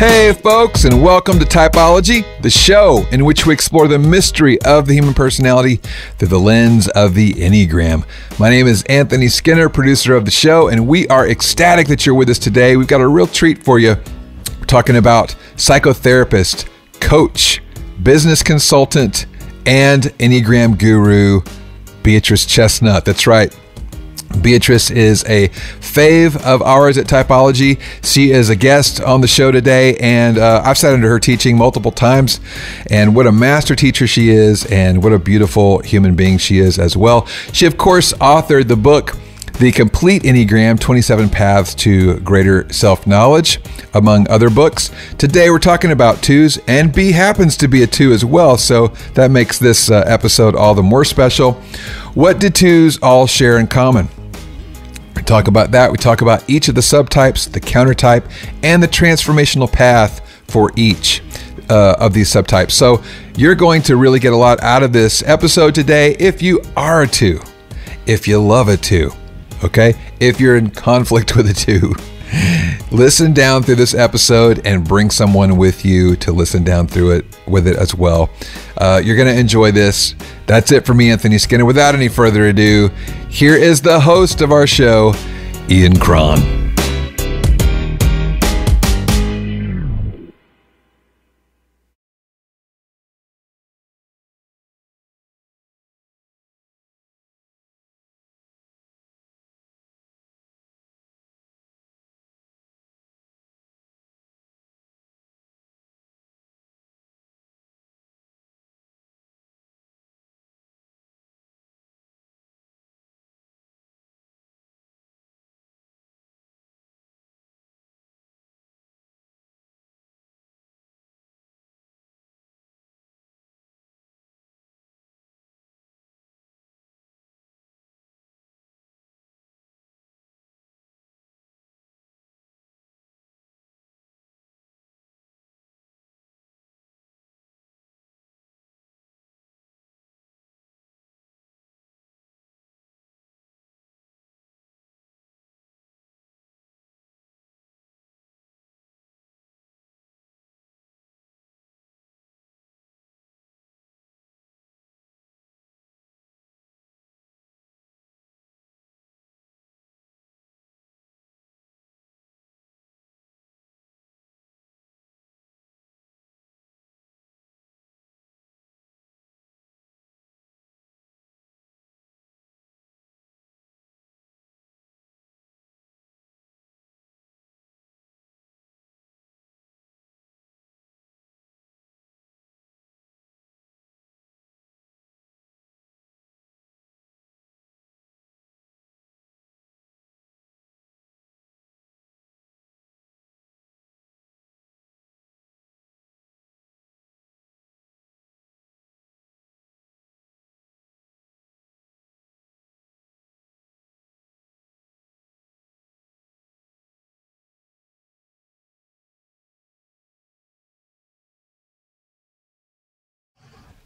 Hey, folks, and welcome to Typology, the show in which we explore the mystery of the human personality through the lens of the Enneagram. My name is Anthony Skinner, producer of the show, and we are ecstatic that you're with us today. We've got a real treat for you. We're talking about psychotherapist, coach, business consultant, and Enneagram guru, Beatrice Chestnut. That's right. Beatrice is a fave of ours at Typology. She is a guest on the show today, and uh, I've sat under her teaching multiple times. And what a master teacher she is, and what a beautiful human being she is as well. She, of course, authored the book. The Complete Enneagram 27 Paths to Greater Self Knowledge, among other books. Today we're talking about twos, and B happens to be a two as well, so that makes this uh, episode all the more special. What do twos all share in common? We talk about that. We talk about each of the subtypes, the countertype, and the transformational path for each uh, of these subtypes. So you're going to really get a lot out of this episode today if you are a two, if you love a two, okay? If you're in conflict with a two. listen down through this episode and bring someone with you to listen down through it with it as well. Uh, you're going to enjoy this. That's it for me, Anthony Skinner. Without any further ado, here is the host of our show, Ian Cron.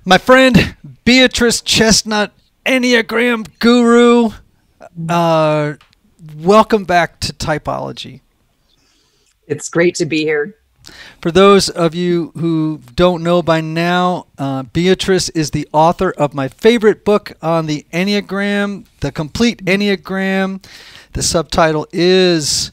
My friend Beatrice Chestnut, Enneagram Guru, uh, welcome back to Typology. It's great to be here. For those of you who don't know by now, uh, Beatrice is the author of my favorite book on the Enneagram, The Complete Enneagram. The subtitle is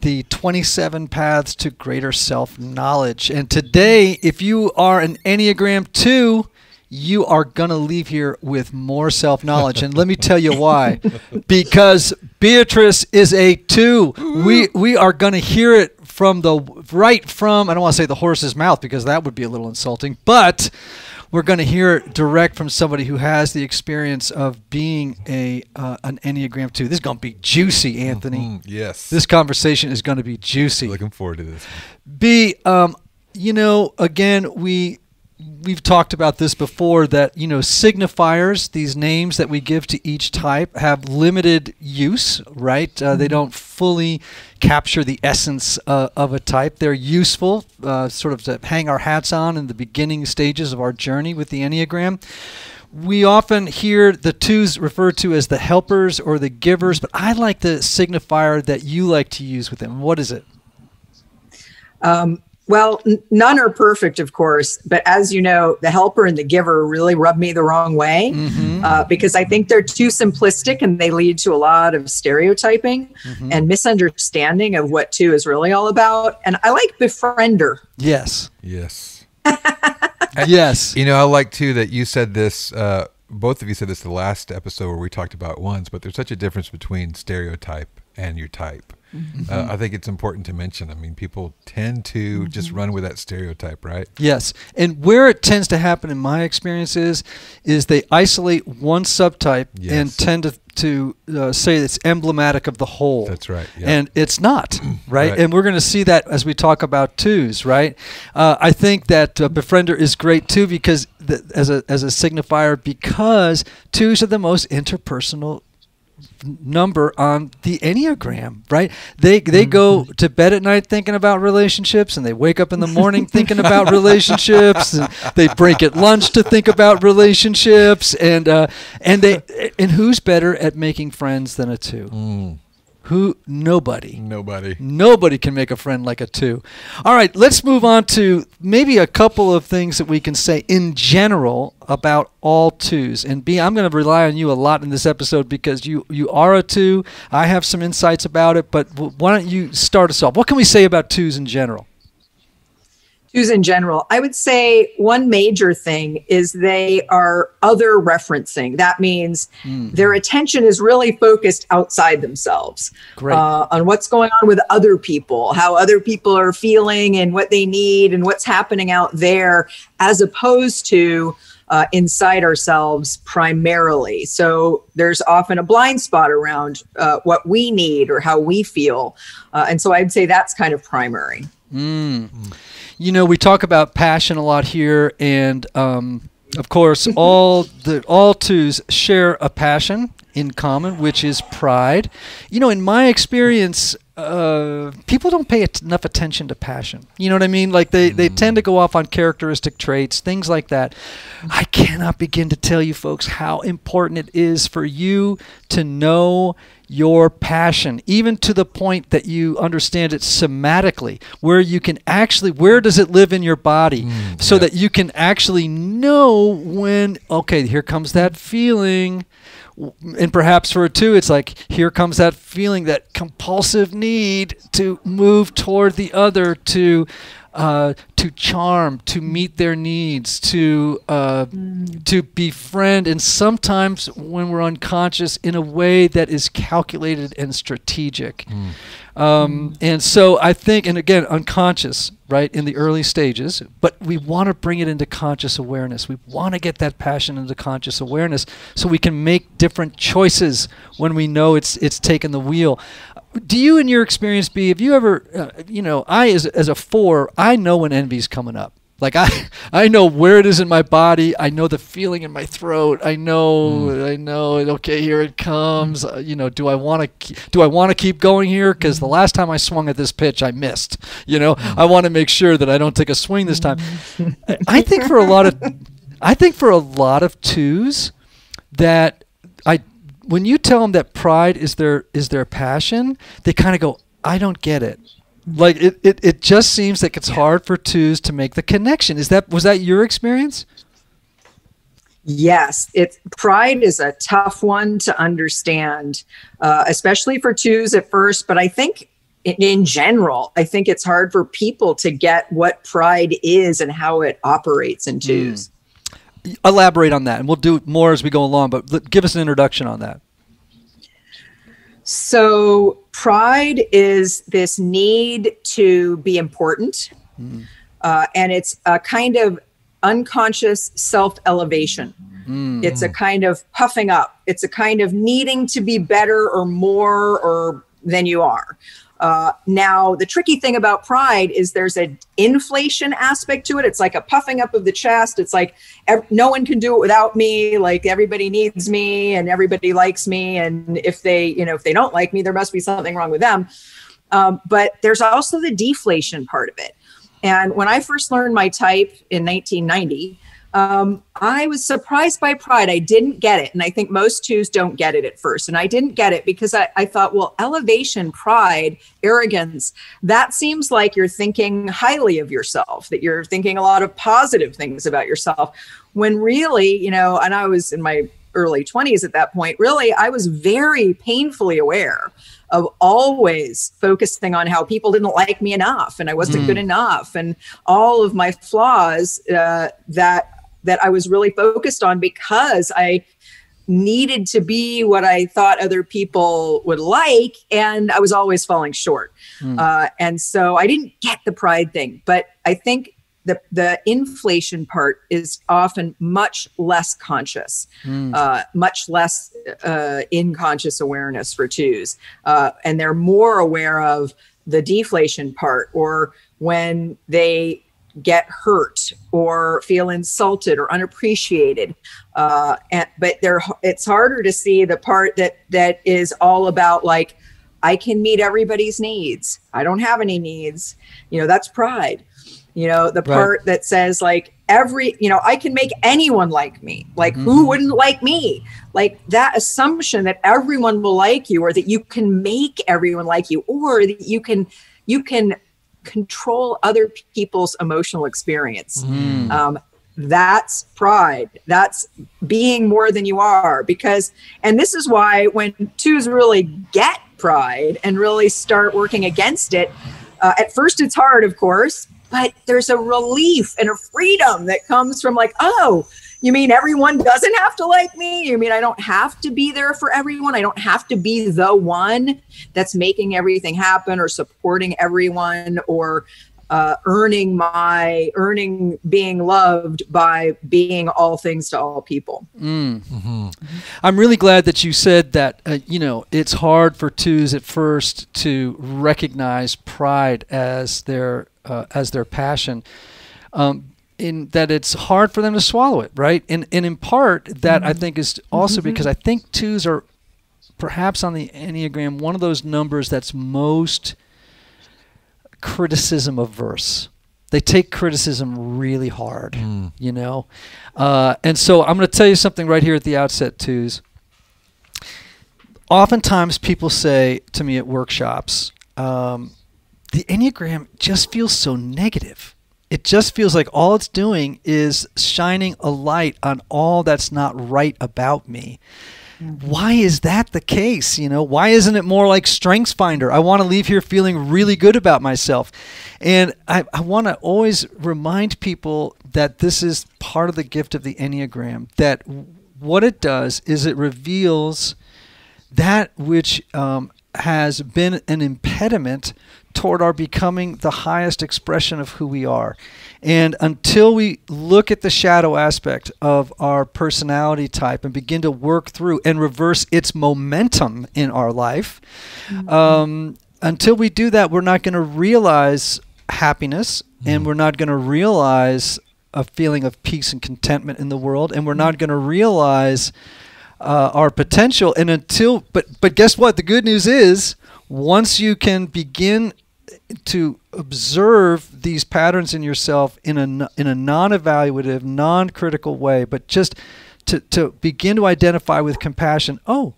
The 27 Paths to Greater Self Knowledge. And today, if you are an Enneagram 2, you are going to leave here with more self knowledge. and let me tell you why. Because Beatrice is a 2. We, we are going to hear it from the right from I don't want to say the horse's mouth because that would be a little insulting, but we're going to hear direct from somebody who has the experience of being a uh, an Enneagram 2. This is going to be juicy, Anthony. Mm, yes. This conversation is going to be juicy. Looking forward to this. B um you know, again, we we've talked about this before that you know signifiers these names that we give to each type have limited use right? Uh, they don't fully capture the essence uh, of a type. They're useful uh, sort of to hang our hats on in the beginning stages of our journey with the enneagram. We often hear the twos referred to as the helpers or the givers but i like the signifier that you like to use with them. What is it? Um, Well, n- none are perfect, of course, but as you know, the helper and the giver really rub me the wrong way Mm-hmm. uh, because I think they're too simplistic and they lead to a lot of stereotyping Mm-hmm. and misunderstanding of what two is really all about. And I like befriender. Yes. Yes. yes. You know, I like too that you said this. Uh, both of you said this the last episode where we talked about ones, but there's such a difference between stereotype and your type. Uh, I think it's important to mention. I mean, people tend to just run with that stereotype, right? Yes. And where it tends to happen in my experiences is they isolate one subtype Yes. and tend to, to uh, say it's emblematic of the whole. That's right, yeah. And it's not, right? Right. And we're going to see that as we talk about twos, right? Uh, I think that uh, Befriender is great too because the, as, a, as a signifier because twos are the most interpersonal number on the enneagram right? They they go to bed at night thinking about relationships and they wake up in the morning thinking about relationships and they break at lunch to think about relationships and uh, and they and who's better at making friends than a two who nobody Nobody. Nobody can make a friend like a two. All right, let's move on to maybe a couple of things that we can say in general about all twos. And B, I'm going to rely on you a lot in this episode because you you are a two. I have some insights about it, but why don't you start us off? What can we say about twos in general? In general, I would say one major thing is they are other referencing. That means their attention is really focused outside themselves Great. uh, on what's going on with other people, how other people are feeling, and what they need, and what's happening out there, as opposed to uh, inside ourselves primarily. So there's often a blind spot around uh, what we need or how we feel. Uh, and so I'd say that's kind of primary. You know we talk about passion a lot here and um, of course all the all twos share a passion in common which is pride. You know in my experience uh, people don't pay enough attention to passion. You know what i mean? Like they, they tend to go off on characteristic traits things like that. I cannot begin to tell you folks how important it is for you to know your passion, even to the point that you understand it somatically, where you can actually, where does it live in your body, so yeah. that you can actually know when, okay, here comes that feeling. And perhaps for a two, it's like, here comes that feeling, that compulsive need to move toward the other, to uh, to charm, to meet their needs, to uh, to befriend, and sometimes when we're unconscious, in a way that is calculated and strategic. Um, and so I think, and again, unconscious, right, in the early stages, but we want to bring it into conscious awareness. We want to get that passion into conscious awareness so we can make different choices when we know it's it's taken the wheel. Do you, in your experience, B have you ever, uh, you know, I as as a four, I know when envy's coming up. Like I, I know where it is in my body. I know the feeling in my throat. I know, mm. I know. Okay, here it comes. Uh, you know, do I want to, do I want to keep going here? Because the mm. last time I swung at this pitch, I missed. You know, mm. I want to make sure that I don't take a swing this time. I- I think for a lot of, I think for a lot of twos, that I, when you tell them that pride is their is their passion, they kind of go, I don't get it. Like it, it, it just seems like it's hard for twos to make the connection. Is that was that your experience? Yes, it pride is a tough one to understand, uh, especially for twos at first. But I think in, in general, I think it's hard for people to get what pride is and how it operates in twos. Elaborate on that, and we'll do more as we go along. But give us an introduction on that. So, pride is this need to be important, uh, and it's a kind of unconscious self elevation. It's a kind of puffing up. It's a kind of needing to be better or more or than you are. Uh, now, the tricky thing about pride is there's an inflation aspect to it. It's like a puffing up of the chest. It's like ev- no one can do it without me. Like everybody needs me and everybody likes me. And if they, you know, if they don't like me, there must be something wrong with them. Um, but there's also the deflation part of it. And when I first learned my type in 1990, um, I was surprised by pride. I didn't get it. And I think most twos don't get it at first. And I didn't get it because I, I thought, well, elevation, pride, arrogance, that seems like you're thinking highly of yourself, that you're thinking a lot of positive things about yourself. When really, you know, and I was in my early 20s at that point, really, I was very painfully aware of always focusing on how people didn't like me enough and I wasn't mm. good enough and all of my flaws uh, that that I was really focused on because I needed to be what I thought other people would like, and I was always falling short. Mm. Uh, and so I didn't get the pride thing, but I think the the inflation part is often much less conscious, mm. uh, much less uh, in conscious awareness for twos, uh, and they're more aware of the deflation part or when they get hurt or feel insulted or unappreciated uh, and, but they're it's harder to see the part that that is all about like i can meet everybody's needs. I don't have any needs. You know that's pride. You know the part right. that says like every you know i can make anyone like me. Like mm-hmm. who wouldn't like me? Like that assumption that everyone will like you or that you can make everyone like you or that you can you can control other people's emotional experience. Mm. Um, that's pride. That's being more than you are. Because, and this is why when twos really get pride and really start working against it, uh, at first it's hard, of course, but there's a relief and a freedom that comes from like, oh, you mean everyone doesn't have to like me? You mean I don't have to be there for everyone? I don't have to be the one that's making everything happen or supporting everyone or uh, earning my earning being loved by being all things to all people. Mm. Mm-hmm. I'm really glad that you said that. Uh, you know, it's hard for twos at first to recognize pride as their uh, as their passion. Um, in that it's hard for them to swallow it, right? And and in part that mm-hmm. I think is also mm-hmm. because I think twos are perhaps on the Enneagram one of those numbers that's most criticism averse. They take criticism really hard, mm. you know? Uh, and so I'm going to tell you something right here at the outset, twos. Oftentimes people say to me at workshops, um, the Enneagram just feels so negative it just feels like all it's doing is shining a light on all that's not right about me. Mm-hmm. Why is that the case? You know, why isn't it more like Strengths Finder? I want to leave here feeling really good about myself. And I, I want to always remind people that this is part of the gift of the Enneagram, that what it does is it reveals that which um, has been an impediment toward our becoming the highest expression of who we are. And until we look at the shadow aspect of our personality type and begin to work through and reverse its momentum in our life, mm-hmm. um, until we do that, we're not going to realize happiness mm-hmm. and we're not going to realize a feeling of peace and contentment in the world, and we're not going to realize. Uh, our potential and until but but guess what the good news is once you can begin to observe these patterns in yourself in a in a non-evaluative, non-critical way, but just to to begin to identify with compassion. Oh,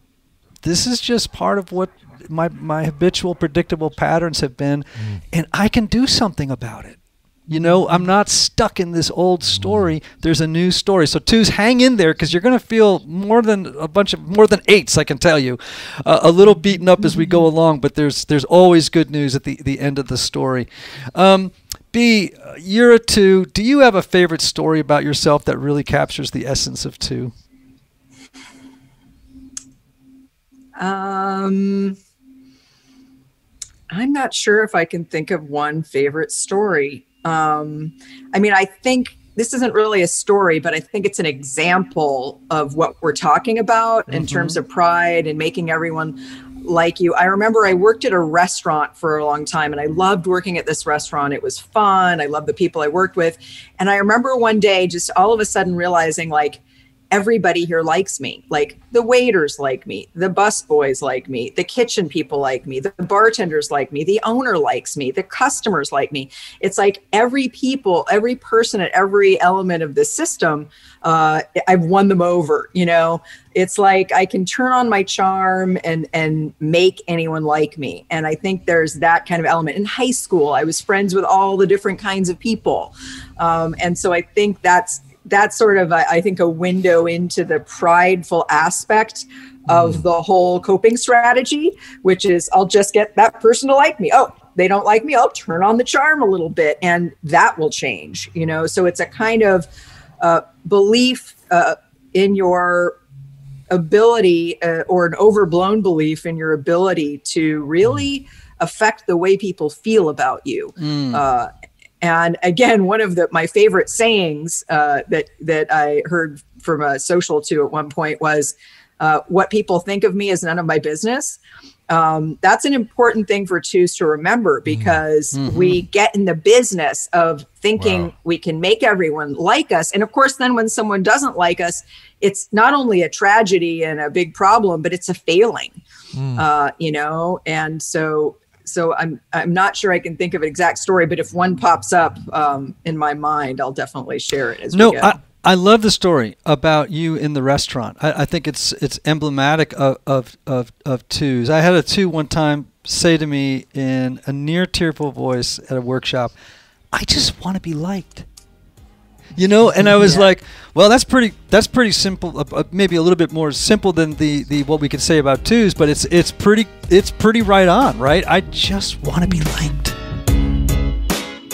this is just part of what my my habitual, predictable patterns have been, mm. and I can do something about it. You know, I'm not stuck in this old story. There's a new story. So twos, hang in there because you're going to feel more than a bunch of more than eights. I can tell you, uh, a little beaten up as we go along. But there's there's always good news at the the end of the story. Um, B, you're a two. Do you have a favorite story about yourself that really captures the essence of two? Um, I'm not sure if I can think of one favorite story. Um, I mean, I think this isn't really a story, but I think it's an example of what we're talking about mm-hmm. in terms of pride and making everyone like you. I remember I worked at a restaurant for a long time and I loved working at this restaurant. It was fun. I loved the people I worked with. And I remember one day just all of a sudden realizing like everybody here likes me. Like the waiters like me, the bus boys like me, the kitchen people like me, the bartenders like me, the owner likes me, the customers like me. It's like every people, every person at every element of the system, uh, I've won them over. You know, it's like I can turn on my charm and and make anyone like me. And I think there's that kind of element. In high school, I was friends with all the different kinds of people, um, and so I think that's that's sort of a, I think a window into the prideful aspect of mm. the whole coping strategy, which is I'll just get that person to like me. Oh, they don't like me. I'll turn on the charm a little bit, and that will change. You know, so it's a kind of uh, belief uh, in your ability, uh, or an overblown belief in your ability to really affect the way people feel about you. Mm. Uh, and again, one of the my favorite sayings uh, that that I heard from a social two at one point was, uh, "What people think of me is none of my business." Um, that's an important thing for twos to remember mm-hmm. because mm-hmm. we get in the business of thinking wow. we can make everyone like us, and of course, then when someone doesn't like us, it's not only a tragedy and a big problem, but it's a failing. Mm. Uh, you know, and so so I'm I'm not sure I can think of an exact story, but if one pops up um, in my mind, I'll definitely share it. As no, I, I love the story about you in the restaurant. I, I think it's it's emblematic of, of, of, of twos. I had a two one time say to me in a near tearful voice at a workshop, "I just want to be liked." You know and i was yeah. like well that's pretty that's pretty simple uh, uh, maybe a little bit more simple than the the what we could say about twos but it's it's pretty it's pretty right on right i just want to be liked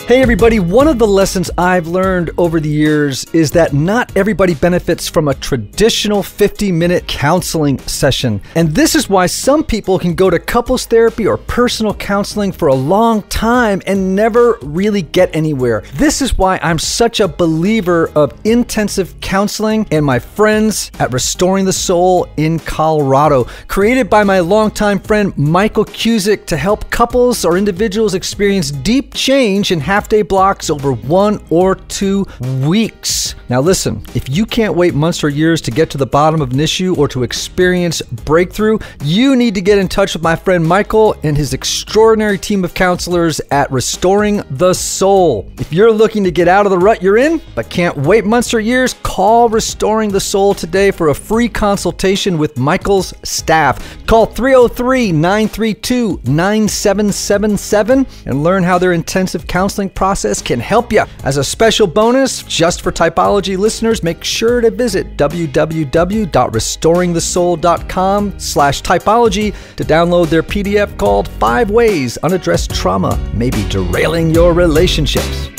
Hey, everybody. One of the lessons I've learned over the years is that not everybody benefits from a traditional 50 minute counseling session. And this is why some people can go to couples therapy or personal counseling for a long time and never really get anywhere. This is why I'm such a believer of intensive counseling and my friends at Restoring the Soul in Colorado, created by my longtime friend Michael Cusick to help couples or individuals experience deep change and half day blocks over one or two weeks. Now, listen, if you can't wait months or years to get to the bottom of an issue or to experience breakthrough, you need to get in touch with my friend Michael and his extraordinary team of counselors at Restoring the Soul. If you're looking to get out of the rut you're in, but can't wait months or years, call Restoring the Soul today for a free consultation with Michael's staff. Call 303 932 9777 and learn how their intensive counseling counseling process can help you. As a special bonus, just for typology listeners, make sure to visit www.restoringthesoul.com slash typology to download their PDF called Five Ways Unaddressed Trauma May Be Derailing Your Relationships.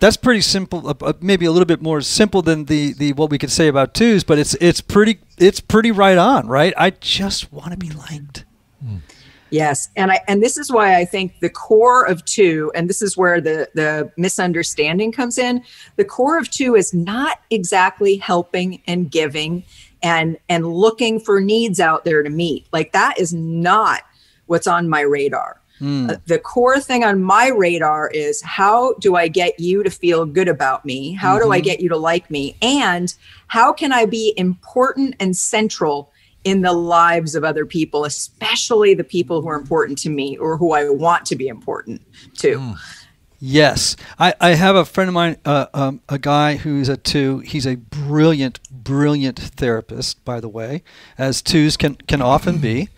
That's pretty simple, uh, uh, maybe a little bit more simple than the, the what we could say about twos, but it's it's pretty it's pretty right on, right? I just want to be liked. Mm. Yes, and I and this is why I think the core of two, and this is where the the misunderstanding comes in. The core of two is not exactly helping and giving and and looking for needs out there to meet. Like that is not what's on my radar. Mm. Uh, the core thing on my radar is how do I get you to feel good about me? How mm-hmm. do I mm-hmm. get you to like me? And how can I be important and central in the lives of other people, especially the people who are important to me or who I want to be important to. Mm. Yes, I, I have a friend of mine, uh, um, a guy who's a two. He's a brilliant, brilliant therapist, by the way, as twos can can often be,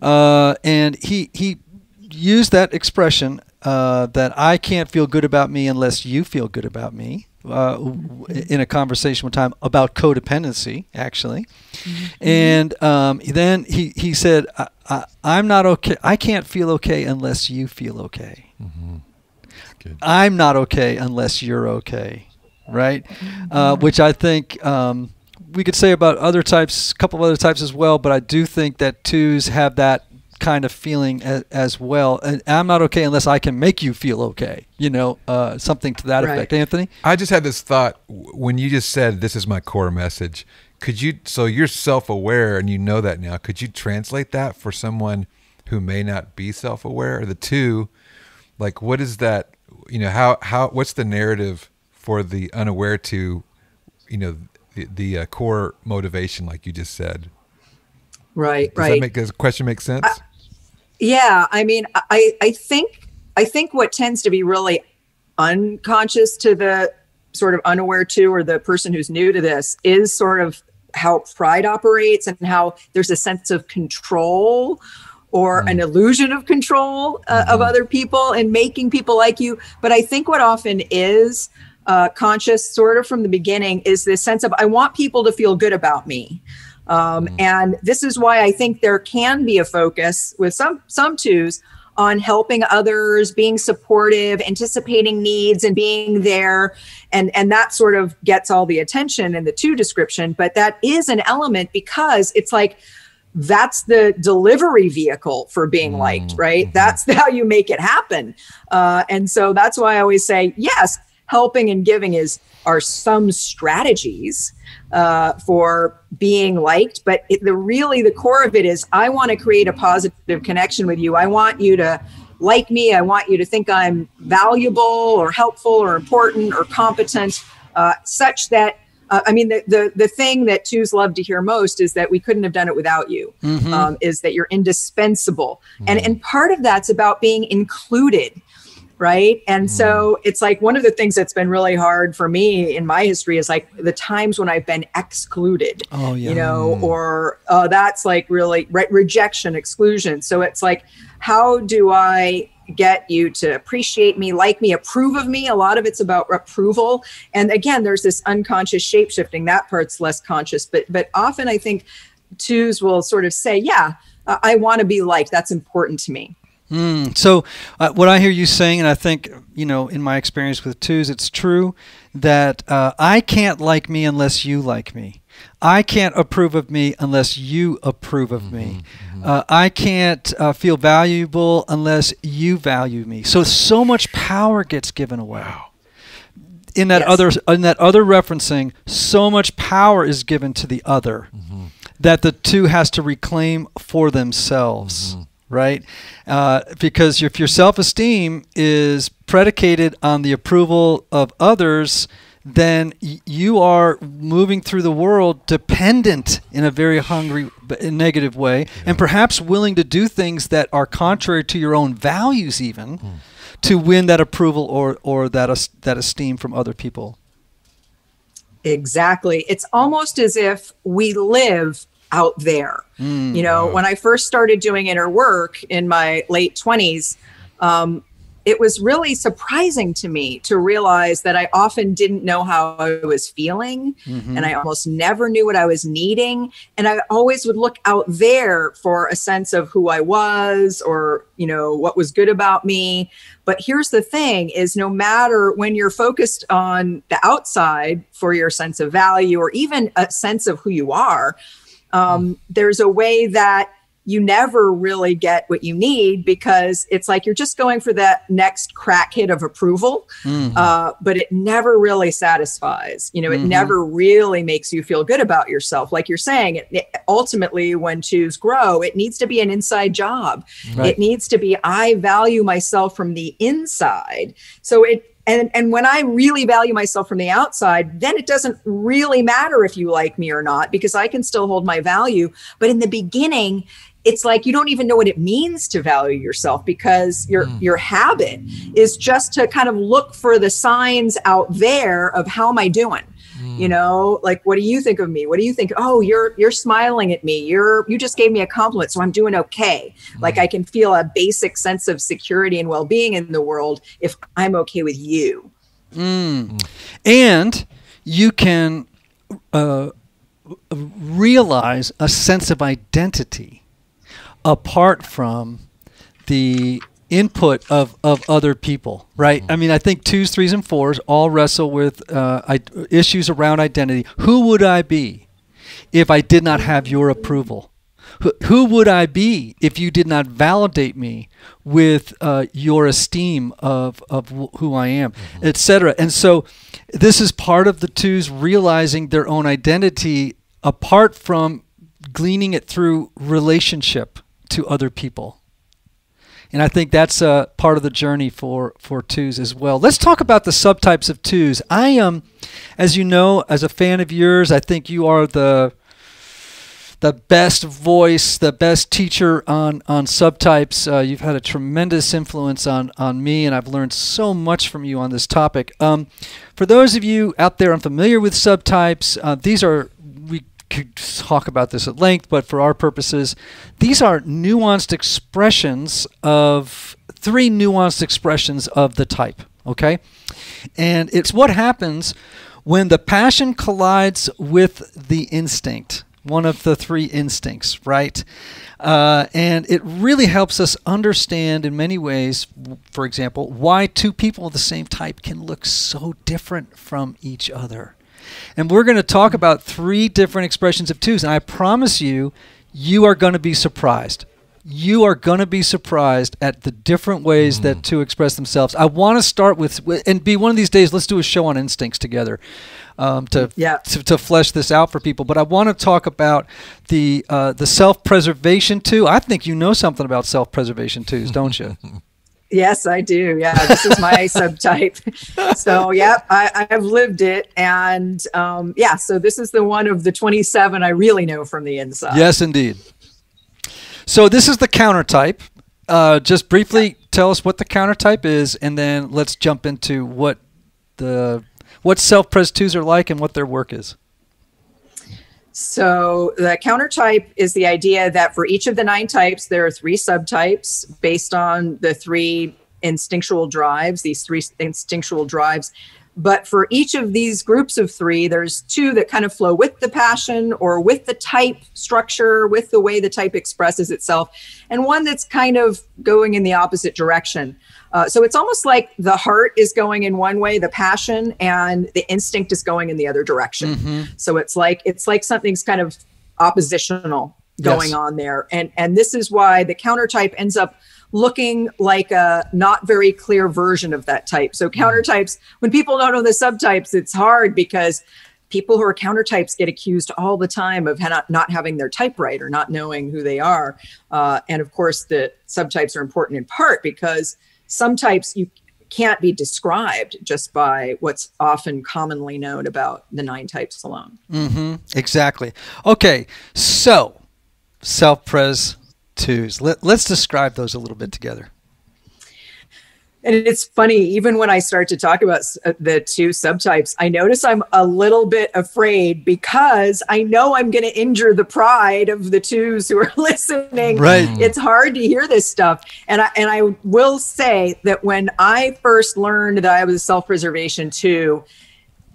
uh, and he he used that expression uh, that I can't feel good about me unless you feel good about me uh, in a conversation one time about codependency, actually. Mm-hmm. And um, then he, he said, I, am not okay. I can't feel okay unless you feel okay. Mm-hmm. I'm not okay unless you're okay. Right? Mm-hmm. Uh, which I think um, we could say about other types, a couple of other types as well, but I do think that twos have that kind of feeling as, as, well. And I'm not okay unless I can make you feel okay. You know, uh, something to that right. effect. Anthony, I just had this thought when you just said this is my core message. Could you? So you're self-aware and you know that now. Could you translate that for someone who may not be self-aware? Or the two, like, what is that? You know, how how what's the narrative? for the unaware to, you know, the, the uh, core motivation, like you just said. Right, Does right. that make does question make sense? Yeah, I mean, I I think I think what tends to be really unconscious two the sort of unaware to or the person who's new to this is sort of how pride operates and how there's a sense of control or an illusion of control uh, of other people and making people like you. But I think what often is uh, conscious, sort of from the beginning, is this sense of I want people to feel good about me. Um, and this is why I think there can be a focus with some some twos on helping others, being supportive, anticipating needs, and being there, and and that sort of gets all the attention in the two description. But that is an element because it's like that's the delivery vehicle for being liked, right? That's how you make it happen. Uh, and so that's why I always say yes, helping and giving is are some strategies uh, for being liked, but it, the really the core of it is I want to create a positive connection with you. I want you to like me. I want you to think I'm valuable or helpful or important or competent, uh, such that. Uh, I mean, the, the the thing that twos love to hear most is that we couldn't have done it without you. Um, is that you're indispensable, and and part of that's about being included right? And so it's like one of the things that's been really hard for me in my history is like the times when i've been excluded Oh, yeah. you know or uh, that's like really re- rejection exclusion. So it's like how do i get you to appreciate me like me approve of me? A lot of it's about approval. And again there's this unconscious shape shifting. That part's less conscious. But but often i think twos will sort of say yeah i want to be liked. That's important to me So, uh, what I hear you saying, and I think, you know, in my experience with twos, it's true that uh, I can't like me unless you like me. I can't approve of me unless you approve of me. Uh, I can't uh, feel valuable unless you value me. So, so much power gets given away. In that Yes. other, in that other referencing, so much power is given to the other that the two has to reclaim for themselves right? Uh, because if your self-esteem is predicated on the approval of others then you are moving through the world dependent in a very hungry but in negative way and perhaps willing to do things that are contrary to your own values even to win that approval or, or that, es- that esteem from other people. Exactly. It's almost as if we live out there. you know, when I first started doing inner work in my late 20s, um, it was really surprising to me to realize that I often didn't know how I was feeling and I almost never knew what I was needing. And I always would look out there for a sense of who I was or, you know, what was good about me. But here's the thing is no matter when you're focused on the outside for your sense of value or even a sense of who you are, um, there's a way that you never really get what you need because it's like you're just going for that next crack hit of approval, uh, but it never really satisfies. You know, it never really makes you feel good about yourself. Like you're saying, it, it- ultimately, when twos grow, it needs to be an inside job. Right. It needs to be I value myself from the inside. So it and and when I really value myself from the outside, then it doesn't really matter if you like me or not because I can still hold my value. But in the beginning, it's like you don't even know what it means to value yourself because your hmm. your habit is just to kind of look for the signs out there of how am I doing? You know, like what do you think of me? What do you think? Oh, you're you're smiling at me. You're you just gave me a compliment, so I'm doing okay. Like mm. I can feel a basic sense of security and well-being in the world if I'm okay with you. Mm. Mm. and you can uh, realize a sense of identity apart from the input of, of other people, right? I mean, I think twos, threes, and fours all wrestle with uh, I- issues around identity. Who would I be if I did not have your approval? Who, who would I be if you did not validate me with uh, your esteem of, of who I am, etc.? And so, this is part of the twos realizing their own identity apart from gleaning it through relationship to other people. And I think that's a uh, part of the journey for, for twos as well. Let's talk about the subtypes of twos. I am, as you know, as a fan of yours, I think you are the the best voice, the best teacher on on subtypes. Uh, you've had a tremendous influence on on me, and I've learned so much from you on this topic. Um, for those of you out there unfamiliar with subtypes, uh, these are could talk about this at length, but for our purposes, these are nuanced expressions of three nuanced expressions of the type. Okay, and it's what happens when the passion collides with the instinct one of the three instincts, right? Uh, and it really helps us understand in many ways, for example, why two people of the same type can look so different from each other. And we're going to talk about three different expressions of twos, and I promise you, you are going to B surprised. You are going to be surprised at the different ways mm. that two express themselves. I want to start with, and be one of these days, let's do a show on instincts together um, to, yeah. to, to flesh this out for people. But I want to talk about the uh, the self preservation two. I think you know something about self preservation twos, don't you? Yes, I do. Yeah, this is my subtype. So, yeah, I, have lived it. And um, yeah, so this is the one of the 27 I really know from the inside. Yes, indeed. So, this is the counter type. Uh, just briefly yeah. tell us what the counter type is, and then let's jump into what the what self-pres twos are like and what their work is. So the counter type is the idea that for each of the nine types, there are three subtypes based on the three instinctual drives, these three instinctual drives. But for each of these groups of three, there's two that kind of flow with the passion or with the type structure, with the way the type expresses itself, and one that's kind of going in the opposite direction. Uh, so it's almost like the heart is going in one way, the passion, and the instinct is going in the other direction. Mm-hmm. So it's like it's like something's kind of oppositional going yes. on there, and and this is why the counter type ends up looking like a not very clear version of that type. So mm-hmm. counter types, when people don't know the subtypes, it's hard because people who are counter types get accused all the time of not, not having their type right or not knowing who they are. Uh, and of course, the subtypes are important in part because some types you can't be described just by what's often commonly known about the nine types alone. Mm-hmm. Exactly. Okay, so self-pres twos. Let, let's describe those a little bit together. And it's funny, even when I start to talk about uh, the two subtypes, I notice I'm a little bit afraid because I know I'm going to injure the pride of the twos who are listening. Right. It's hard to hear this stuff. And I, and I will say that when I first learned that I was a self preservation two,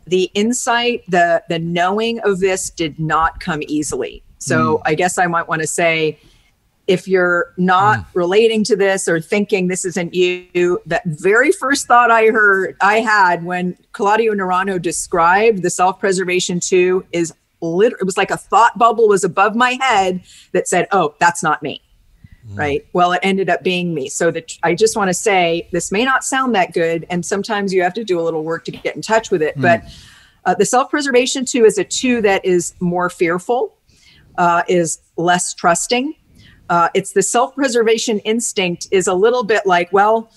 the insight, the, the knowing of this did not come easily. So mm. I guess I might want to say, if you're not mm. relating to this or thinking this isn't you, that very first thought I heard, I had when Claudio Naranjo described the self preservation two is lit- it was like a thought bubble was above my head that said, oh, that's not me. Mm. Right. Well, it ended up being me. So that I just want to say this may not sound that good. And sometimes you have to do a little work to get in touch with it. Mm. But uh, the self preservation two is a two that is more fearful, uh, is less trusting uh, it's the self-preservation instinct is a little bit like well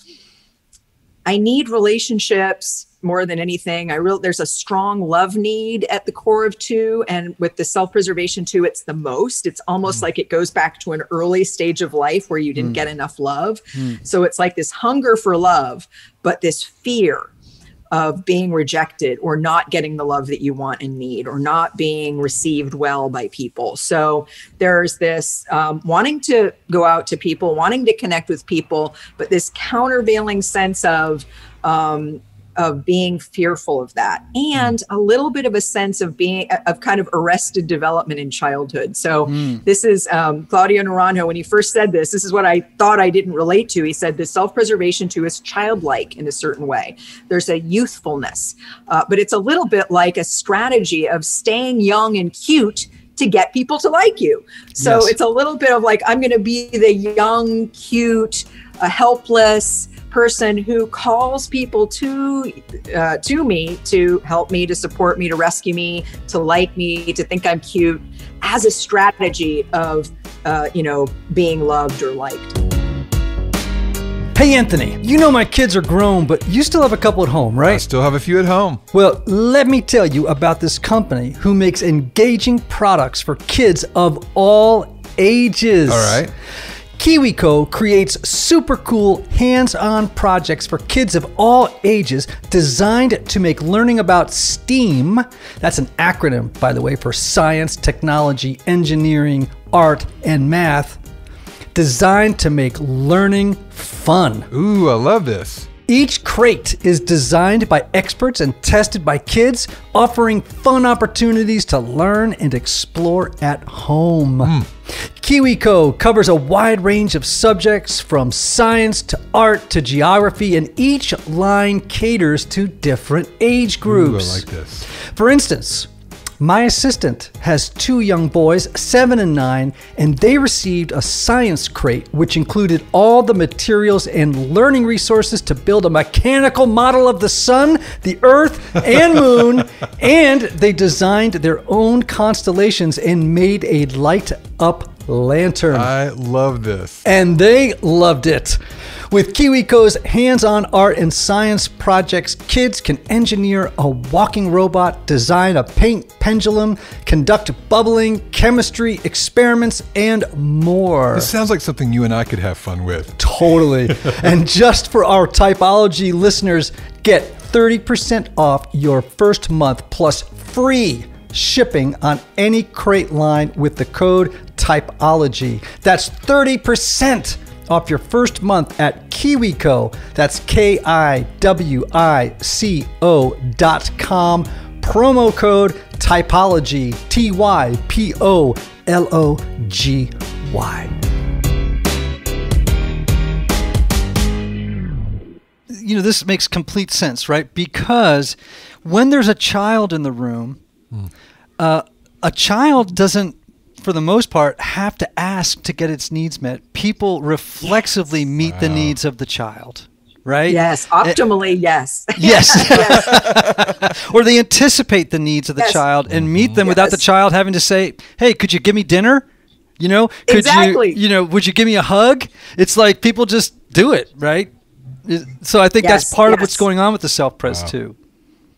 i need relationships more than anything i real there's a strong love need at the core of two and with the self-preservation two it's the most it's almost mm. like it goes back to an early stage of life where you didn't mm. get enough love mm. so it's like this hunger for love but this fear of being rejected or not getting the love that you want and need or not being received well by people. So there's this um, wanting to go out to people, wanting to connect with people, but this countervailing sense of um, of being fearful of that and a little bit of a sense of being of kind of arrested development in childhood so mm. this is um, claudio naranjo when he first said this this is what i thought i didn't relate to he said the self-preservation two is childlike in a certain way there's a youthfulness uh, but it's a little bit like a strategy of staying young and cute to get people to like you. So yes. it's a little bit of like, I'm going to be the young, cute, uh, helpless, person who calls people to uh, to me to help me, to support me, to rescue me, to like me, to think I'm cute, as a strategy of uh, you know being loved or liked. Hey, Anthony, you know my kids are grown, but you still have a couple at home, right? I right? still have a few at home. Well, let me tell you about this company who makes engaging products for kids of all ages. All right. KiwiCo creates super cool hands on projects for kids of all ages designed to make learning about STEAM, that's an acronym, by the way, for science, technology, engineering, art, and math, designed to make learning fun. Ooh, I love this. Each crate is designed by experts and tested by kids, offering fun opportunities to learn and explore at home. Hmm. KiwiCo covers a wide range of subjects from science to art to geography, and each line caters to different age Ooh, I groups. like this. For instance, my assistant has two young boys, seven and nine, and they received a science crate which included all the materials and learning resources to build a mechanical model of the sun, the earth, and moon. and they designed their own constellations and made a light up lantern I love this. and they loved it. With KiwiCo's hands on art and science projects, kids can engineer a walking robot, design a paint pendulum, conduct bubbling, chemistry experiments, and more. This sounds like something you and I could have fun with. Totally. and just for our typology listeners, get 30% off your first month plus free shipping on any crate line with the code typology. That's 30% off your first month at KiwiCo. That's K I W I C O dot com. Promo code typology. T Y P O L O G Y. you know this makes complete sense right because when there's a child in the room uh, a child doesn't for the most part have to ask to get its needs met. People reflexively meet the needs of the child right? Yes, Eh, optimally, yes. yes. Or they anticipate the needs of the Yes. child and meet them without the child having to say hey could you give me dinner? You know could Exactly. you you know would you give me a hug? It's like people just do it right? So i think that's Yes, part of what's going on with the self-pres two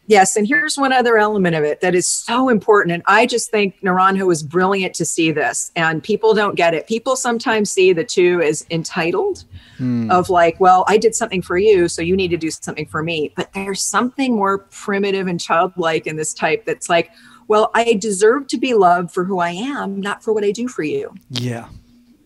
Yes, and here's one other element of it that is so important. And I just think Naranjo was brilliant to see this. And people don't get it. People sometimes see the two as entitled, hmm. of like, well, I did something for you, so you need to do something for me. But there's something more primitive and childlike in this type that's like, well, I deserve to be loved for who I am, not for what I do for you. yeah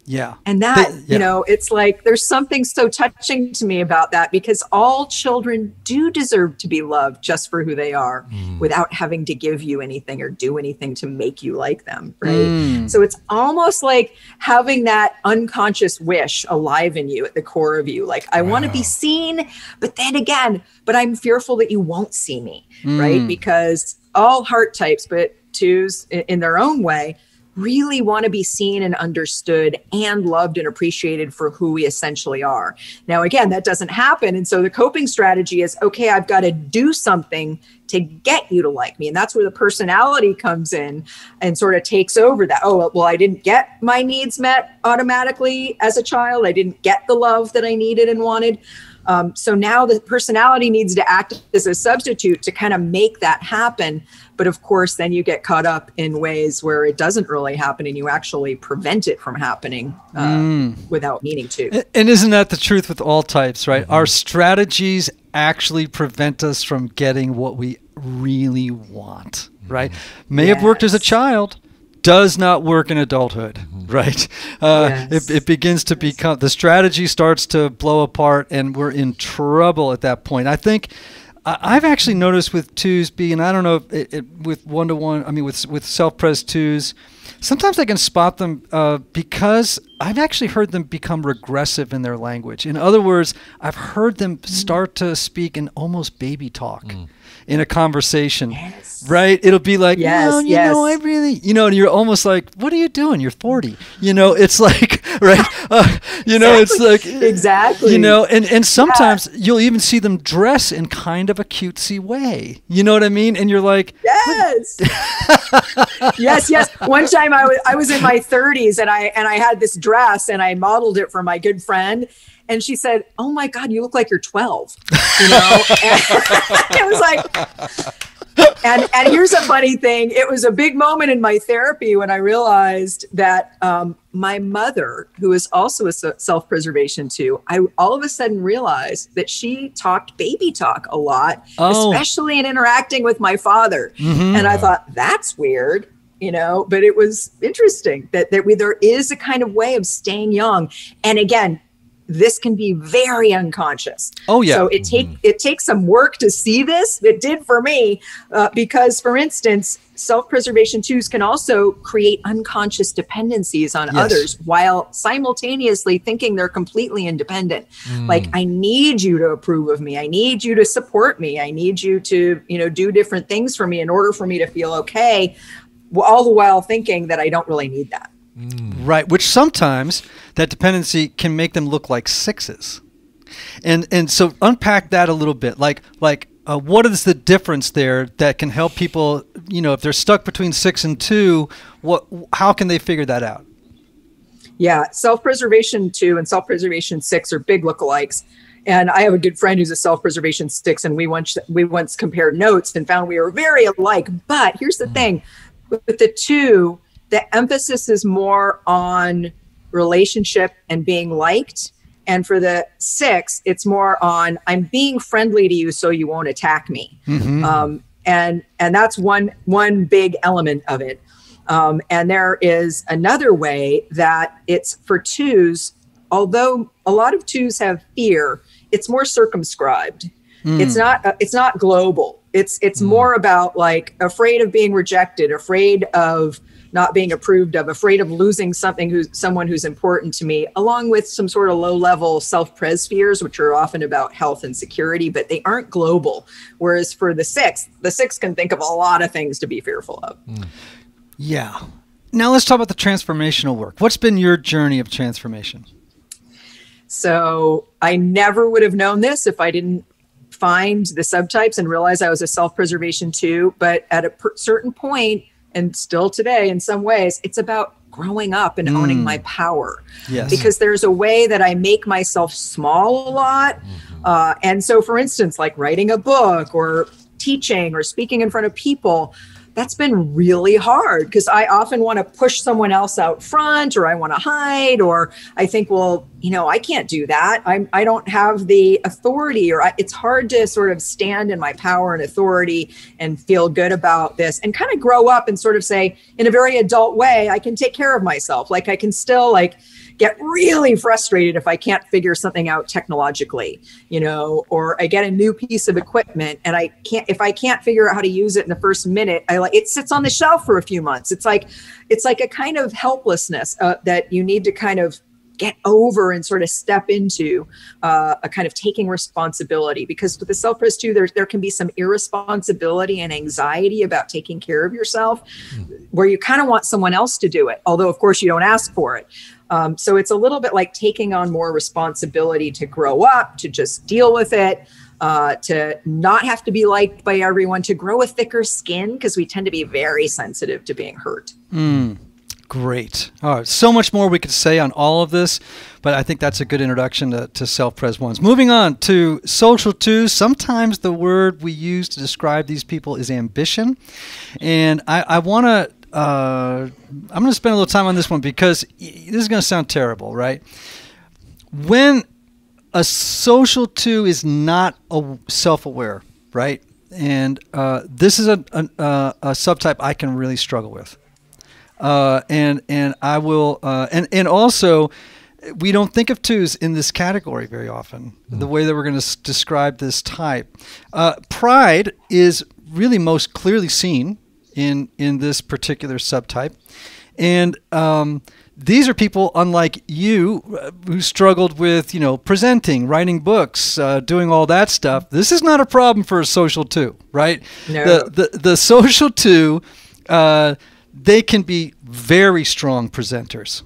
yeah And that, Th- yeah. you know, it's like there's something so touching to me about that because all children do deserve to be loved just for who they are without having to give you anything or do anything to make you like them. Right. Mm. So it's almost like having that unconscious wish alive in you at the core of you. Like, I want to be seen, but then again, but I'm fearful that you won't see me. Right. Because all heart types, but twos i- in their own way, really want to be seen and understood and loved and appreciated for who we essentially are. Now, again, that doesn't happen. And so the coping strategy is okay, I've got to do something to get you to like me. And that's where the personality comes in and sort of takes over that. Oh, well, I didn't get my needs met automatically as a child. I didn't get the love that I needed and wanted. Um, so now the personality needs to act as a substitute to kind of make that happen. But of course, then you get caught up in ways where it doesn't really happen and you actually prevent it from happening uh, without meaning to. And isn't that the truth with all types, right? Our strategies actually prevent us from getting what we really want, right? May have worked as a child, does not work in adulthood, right? Uh, Yes. it, it begins to become, the strategy starts to blow apart and we're in trouble at that point. I think. I- I've actually noticed with twos being I don't know if it, it, with one to one I mean with with self pres twos sometimes I can spot them uh, because I've actually heard them become regressive in their language. In other words, I've heard them start to speak in almost baby talk in a conversation. Yes. Right? It'll be like, Yes, "Well, you know, I really, you know, and you're almost like, what are you doing? You're 40. You know, it's like, right? Uh, you know, it's like Exactly. You know, and and sometimes you'll even see them dress in kind of a cutesy way. You know what I mean? And you're like, Yes. yes, yes. One time I was I was in my 30s and I and I had this dress and I modeled it for my good friend and she said, "Oh my god, you look like you're 12." You know? And it was like and and here's a funny thing. It was a big moment in my therapy when I realized that um, my mother, who is also a self preservation two, I all of a sudden realized that she talked baby talk a lot, Oh. especially in interacting with my father. And I thought that's weird, you know. But it was interesting that that we, there is a kind of way of staying young. And again, this can be very unconscious. Oh, yeah. So it take mm-hmm. it takes some work to see this. It did for me uh, because, for instance, self-preservation twos can also create unconscious dependencies on Yes. others while simultaneously thinking they're completely independent. Mm. Like I need you to approve of me. I need you to support me. I need you to, you know, do different things for me in order for me to feel okay. All the while thinking that I don't really need that. Mm. Right, which sometimes that dependency can make them look like sixes. And and so unpack that a little bit. Like like uh, what is the difference there that can help people, you know, if they're stuck between 6 and 2, what how can they figure that out? Yeah, self-preservation two and self-preservation six are big lookalikes. And I have a good friend who's a self-preservation six, and we once we once compared notes and found we were very alike. But here's the thing: with the two, the emphasis is more on relationship and being liked. And for the six, it's more on I'm being friendly to you so you won't attack me. Um, and and that's one one big element of it. Um, and there is another way that it's for twos, although a lot of twos have fear, it's more circumscribed. It's not uh, it's not global. It's it's more about like afraid of being rejected, afraid of not being approved of, afraid of losing something who's someone who's important to me, along with some sort of low level self pres fears, which are often about health and security, but they aren't global. Whereas for the six, the six can think of a lot of things to be fearful of. Hmm. Yeah. Now let's talk about the transformational work. What's been your journey of transformation? So I never would have known this if I didn't find the subtypes and realize I was a self preservation two. But at a per- certain point, and still today in some ways, it's about growing up and owning my power. Yes. Because there's a way that I make myself small a lot. Uh, and so, for instance, like writing a book or teaching or speaking in front of people, that's been really hard because I often want to push someone else out front or I want to hide or I think, well, you know, I can't do that. I'm, I don't have the authority or I, it's hard to sort of stand in my power and authority and feel good about this and kind of grow up and sort of say in a very adult way, I can take care of myself. Like I can still like, get really frustrated if I can't figure something out technologically, you know, or I get a new piece of equipment and I can't if I can't figure out how to use it in the first minute, I like it sits on the shelf for a few months. It's like it's like a kind of helplessness uh, that you need to kind of get over and sort of step into uh, a kind of taking responsibility because with the self pres two there, there can be some irresponsibility and anxiety about taking care of yourself where you kind of want someone else to do it although of course you don't ask for it um, so it's a little bit like taking on more responsibility to grow up, to just deal with it, uh, to not have to be liked by everyone, to grow a thicker skin because we tend to be very sensitive to being hurt. Great. All right. So much more we could say on all of this, but I think that's a good introduction to, to self pres ones. Moving on to social twos. Sometimes the word we use to describe these people is ambition. And I, I want to. Uh, I'm going to spend a little time on this one because this is going to sound terrible, right? When a social two is not a self-aware, right? And uh, this is a, a, a, a subtype I can really struggle with uh, and and I will uh, and and also we don't think of twos in this category very often. The way that we're going to describe this type, uh, pride is really most clearly seen in in this particular subtype, and um, these are people unlike you uh, who struggled with you know presenting, writing books, uh, doing all that stuff. This is not a problem for a social two, right? No. The the, the social two. Uh, they can be very strong presenters.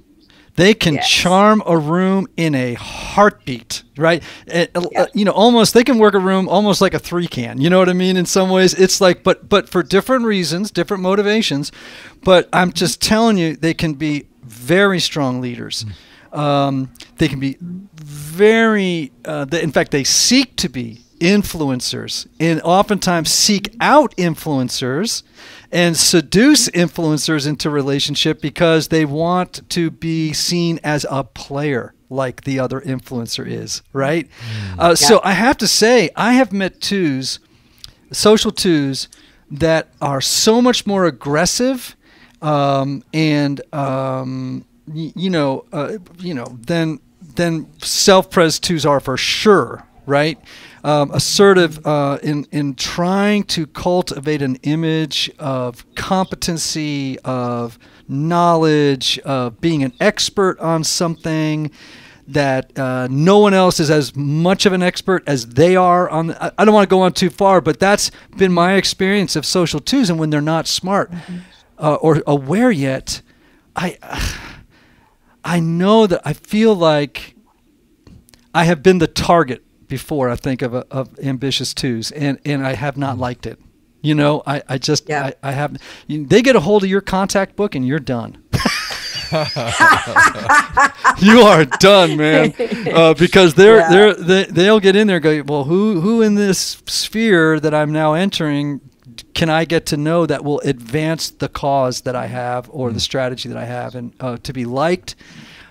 They can Yes. charm a room in a heartbeat, right? Uh, uh, Yeah. You know, almost they can work a room almost like a three can. You know what I mean? In some ways, it's like, but but for different reasons, different motivations. But I'm just telling you, they can be very strong leaders. Um, they can be very, uh, they, in fact, they seek to be influencers and oftentimes seek out influencers and seduce influencers into relationship because they want to be seen as a player like the other influencer is right? Uh, so i have to say i have met twos social twos that are so much more aggressive um, and um, y- you know uh, you know than than self-pres twos are for sure right um, assertive uh, in in trying to cultivate an image of competency of knowledge of being an expert on something that uh, no one else is as much of an expert as they are on. I I don't want to go on too far, but that's been my experience of social twos. And when they're not smart uh, or aware yet, I I know that I feel like I have been the target before. I think of of ambitious twos, and and I have not liked it. You know, I, I just Yeah. I, I have you, they get a hold of your contact book and you're done. you are done, man. Uh, because they're Yeah. they're they, they'll get in there and go, well, who who in this sphere that I'm now entering can I get to know that will advance the cause that I have or the strategy that I have, and uh, to be liked.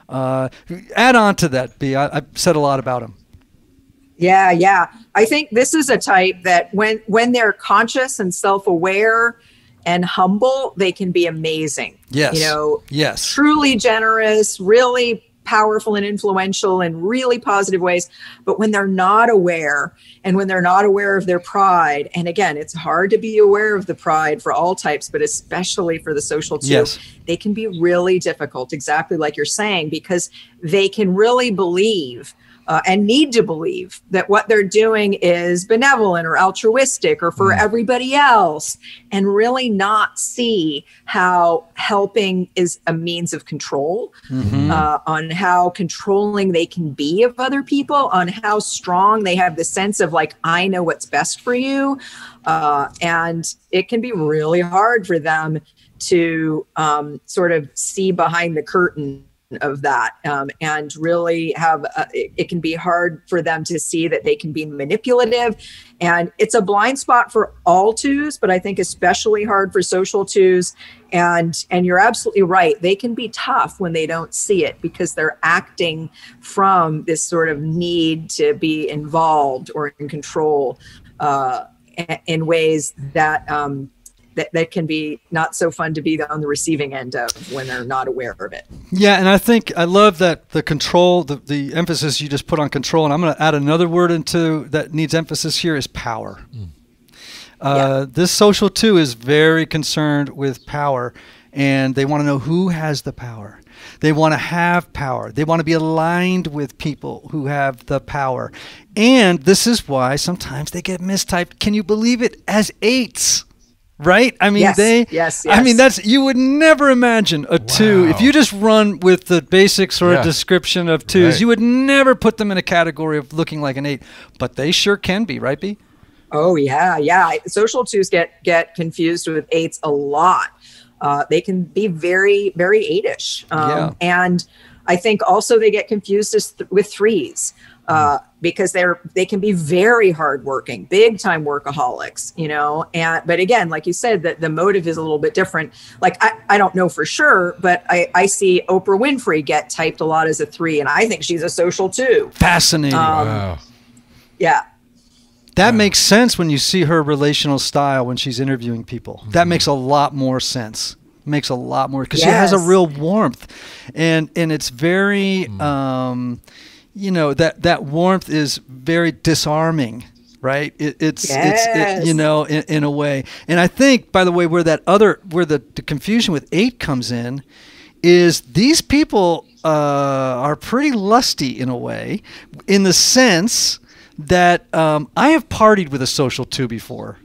Uh, add on to that, B. I, I've said a lot about him. Yeah, yeah. I think this is a type that when when they're conscious and self-aware and humble, they can be amazing. Yes. You know, Yes. truly generous, really powerful and influential in really positive ways. But when they're not aware and when they're not aware of their pride, and again, it's hard to be aware of the pride for all types, but especially for the social two, Yes. they can be really difficult, exactly like you're saying, because they can really believe. Uh, and need to believe that what they're doing is benevolent or altruistic or for everybody else, and really not see how helping is a means of control, uh, on how controlling they can be of other people, on how strong they have the sense of like, I know what's best for you. Uh, and it can be really hard for them to um, sort of see behind the curtain of that um, and really have uh, it, it can be hard for them to see that they can be manipulative. And it's a blind spot for all twos but i think especially hard for social twos. And and you're absolutely right they can be tough when they don't see it because they're acting from this sort of need to be involved or in control uh, in ways that um, that, that can be not so fun to be on the receiving end of when they're not aware of it. Yeah, and I think I love that the control, the, the emphasis you just put on control, and I'm going to add another word into that needs emphasis here is power. Uh, This social two is very concerned with power, and they want to know who has the power. They want to have power. They want to be aligned with people who have the power. And this is why sometimes they get mistyped. Can you believe it? As eights. Right? I mean, Yes, they. yes, yes, I mean, that's you would never imagine a two if you just run with the basic sort Yeah. of description of twos. Right. You would never put them in a category of looking like an eight, but they sure can be, right? B. Oh yeah, yeah. Social twos get get confused with eights a lot. Uh, they can be very very eightish, um, Yeah. and I think also they get confused as th- with threes uh, because they're they can be very hardworking, big time workaholics, you know. And but again, like you said, that the motive is a little bit different. Like I, I don't know for sure, but I I see Oprah Winfrey get typed a lot as a three, and I think she's a social two. Fascinating. Um, wow. Yeah, that makes sense when you see her relational style when she's interviewing people. That makes a lot more sense. Makes a lot more because she has a real warmth, and and it's very, um, you know, that that warmth is very disarming. Right, it, it's it's it, you know in, in a way, and I think by the way where that other where the, the confusion with eight comes in, is these people uh, are pretty lusty in a way, in the sense that um, I have partied with a social two before,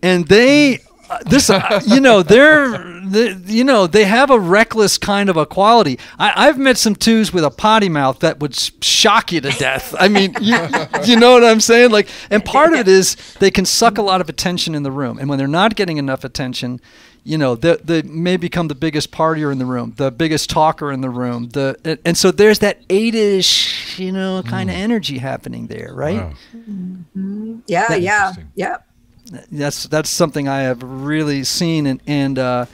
and they this, uh, you know, they're, they, you know, they have a reckless kind of a quality. I, have met some twos with a potty mouth that would shock you to death. I mean, you, you know what I'm saying? Like, and part of it is they can suck a lot of attention in the room, and when they're not getting enough attention, you know, they, they may become the biggest partier in the room, the biggest talker in the room. The and so there's that eight-ish, you know, kind of mm. energy happening there, right? Wow. Mm-hmm. Yeah, yeah, yeah that's that's something I have really seen, and and uh,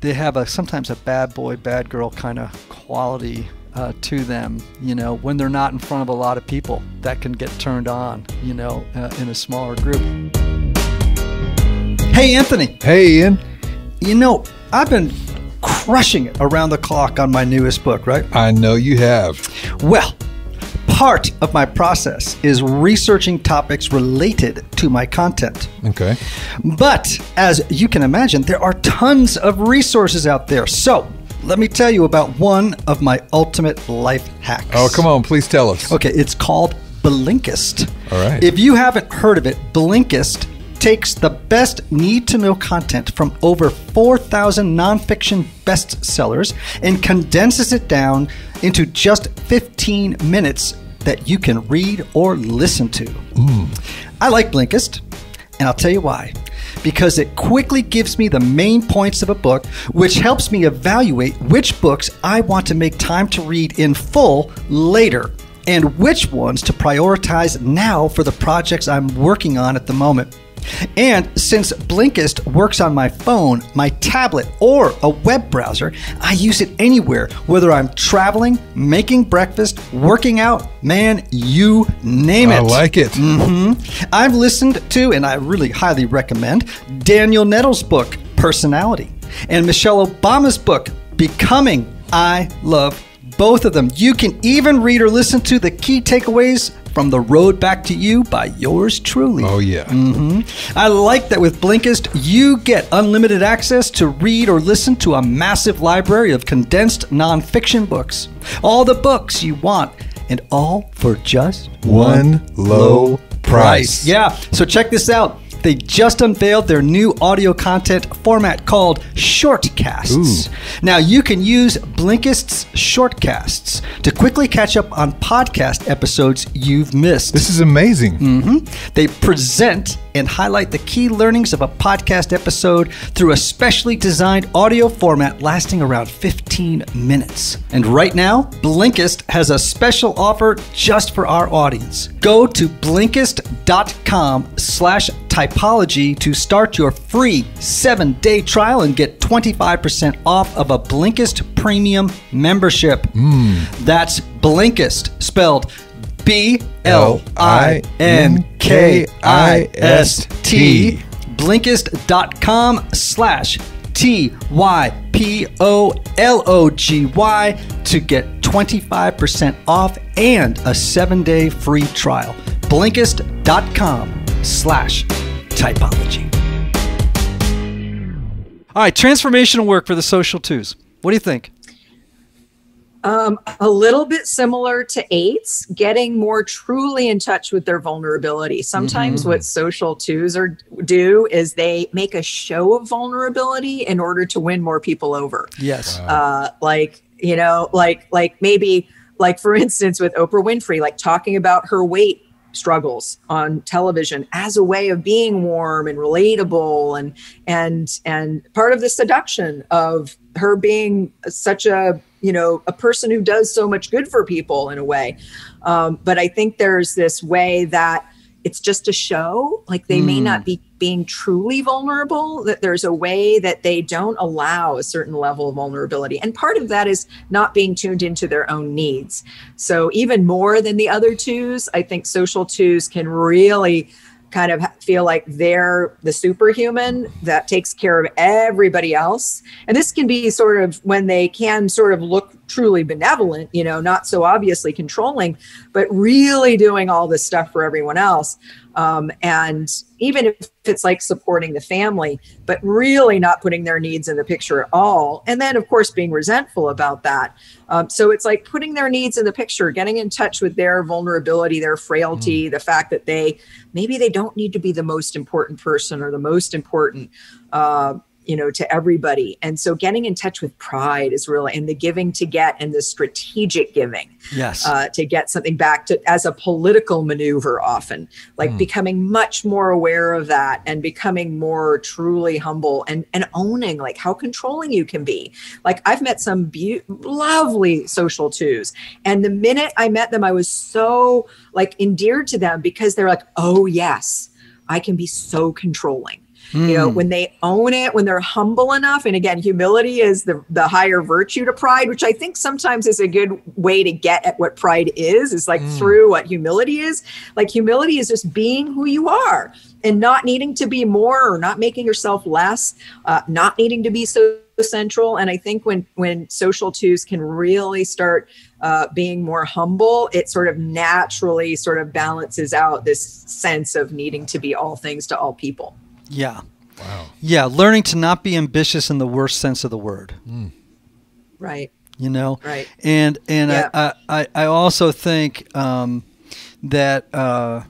they have a sometimes a bad boy, bad girl kind of quality uh, to them. You know, when they're not in front of a lot of people, that can get turned on. You know, uh, in a smaller group. Hey, Anthony. Hey, Ian. You know, I've been crushing it around the clock on my newest book, right? I know you have. Well, part of my process is researching topics related to my content. Okay. But as you can imagine, there are tons of resources out there. So, let me tell you about one of my ultimate life hacks. Oh, come on, please tell us. Okay, it's called Blinkist. All right. If you haven't heard of it, Blinkist takes the best need to know content from over 4,000 nonfiction bestsellers and condenses it down into just 15 minutes that you can read or listen to. Mm. I like Blinkist, and I'll tell you why. Because it quickly gives me the main points of a book, which helps me evaluate which books I want to make time to read in full later and which ones to prioritize now for the projects I'm working on at the moment. And since Blinkist works on my phone, my tablet, or a web browser, I use it anywhere, whether I'm traveling, making breakfast, working out, man, you name it. I like it. Mm-hmm. I've listened to, and I really highly recommend, Daniel Nettle's book, Personality, and Michelle Obama's book, Becoming. I love both of them. You can even read or listen to the key takeaways from the road back to you by yours truly. Oh, yeah. Mm-hmm. I like that with Blinkist, you get unlimited access to read or listen to a massive library of condensed nonfiction books. All the books you want, and all for just one, low price. price. Yeah, so check this out. They just unveiled their new audio content format called Shortcasts. Ooh. Now, you can use Blinkist's Shortcasts to quickly catch up on podcast episodes you've missed. This is amazing. Mm-hmm. They present and highlight the key learnings of a podcast episode through a specially designed audio format lasting around 15 minutes. And right now, Blinkist has a special offer just for our audience. Go to blinkist.com slash typology to start your free seven-day trial and get 25% off of a Blinkist premium membership. Mm. That's Blinkist, spelled B L I N K I S T. Blinkist.com slash T Y P O L O G Y to get 25% off and a seven day free trial. Blinkist.com slash typology. All right, transformational work for the social twos. What do you think? Um, a little bit similar to eights, getting more truly in touch with their vulnerability. Sometimes mm-hmm. what social twos are do is they make a show of vulnerability in order to win more people over. Yes. Uh, like you know, like like maybe like for instance with Oprah Winfrey, like talking about her weight struggles on television as a way of being warm and relatable and and and part of the seduction of her being such a you know a person who does so much good for people in a way um, but i think there's this way that it's just a show like they mm. may not hmm. be being truly vulnerable that there's a way that they don't allow a certain level of vulnerability. And part of that is not being tuned into their own needs. So even more than the other twos i think social twos can really kind of feel like they're the superhuman that takes care of everybody else. And this can be sort of when they can sort of look truly benevolent, you know, not so obviously controlling, but really doing all this stuff for everyone else. Um, and even if it's like supporting the family, but really not putting their needs in the picture at all. And then, of course, being resentful about that. Um, so it's like putting their needs in the picture, getting in touch with their vulnerability, their frailty, mm. the fact that they maybe they don't need to be the most important person or the most important. Uh, you know to everybody. And so getting in touch with pride is really and the giving to get and the strategic giving yes. uh, to get something back to as a political maneuver often like mm. becoming much more aware of that and becoming more truly humble and and owning like how controlling you can be. Like i've met some be- lovely social twos and the minute i met them i was so like endeared to them because they're like oh yes i can be so controlling Mm. You know, hmm. when they own it, when they're humble enough, and again, humility is the the higher virtue to pride, which I think sometimes is a good way to get at what pride is, is like mm. through what humility is. Like humility is just being who you are and not needing to be more or not making yourself less, uh, not needing to be so central. And I think when when social twos can really start uh, being more humble, it sort of naturally sort of balances out this sense of needing to be all things to all people. Yeah. Wow. Yeah, learning to not be ambitious in the worst sense of the word. Mm. Right. You know. Right. And and yeah. I, I I also think um, that uh,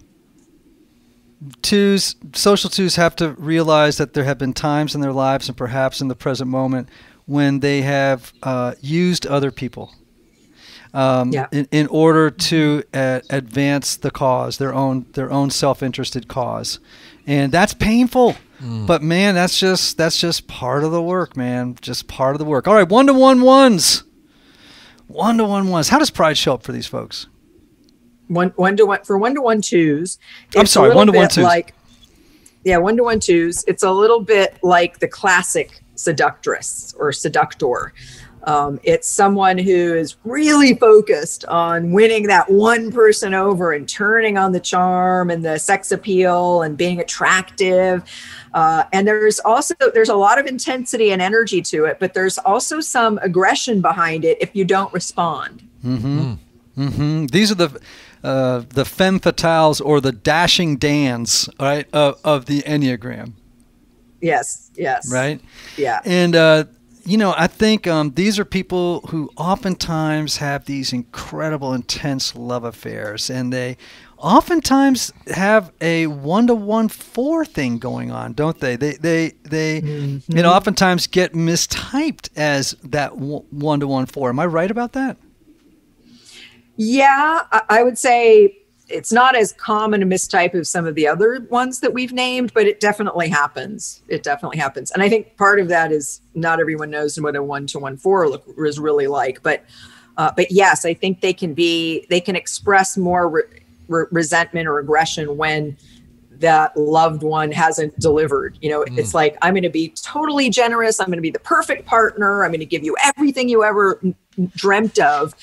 twos social twos have to realize that there have been times in their lives and perhaps in the present moment when they have uh, used other people. Um, yeah. in, in order to uh, advance the cause, their own their own self-interested cause, and that's painful. Mm. But man, that's just that's just part of the work, man. Just part of the work. All right, one to one ones, one to one ones. How does pride show up for these folks? One one to one for one to one twos. I'm sorry, one to one twos. Like, yeah, one to one twos. It's a little bit like the classic seductress or seductor. Um, it's someone who is really focused on winning that one person over and turning on the charm and the sex appeal and being attractive. Uh, and there's also there's a lot of intensity and energy to it, but there's also some aggression behind it if you don't respond. Mm-hmm. Mm-hmm. These are the uh, the femme fatales or the dashing Dans, right, of, of the Enneagram. Yes. Yes. Right. Yeah. And uh, you know, I think um, these are people who oftentimes have these incredible, intense love affairs, and they oftentimes have a one-to-one four thing going on, don't they? They they they mm-hmm. you know oftentimes get mistyped as that one-to-one four. Am I right about that? Yeah, I would say it's not as common a mistype as some of the other ones that we've named, but it definitely happens. It definitely happens, and I think part of that is not everyone knows what a one to one four look is really like. But uh, but yes, I think they can be they can express more re- re- resentment or aggression when that loved one hasn't delivered. You know, mm. it's like I'm going to be totally generous. I'm going to be the perfect partner. I'm going to give you everything you ever dreamt of.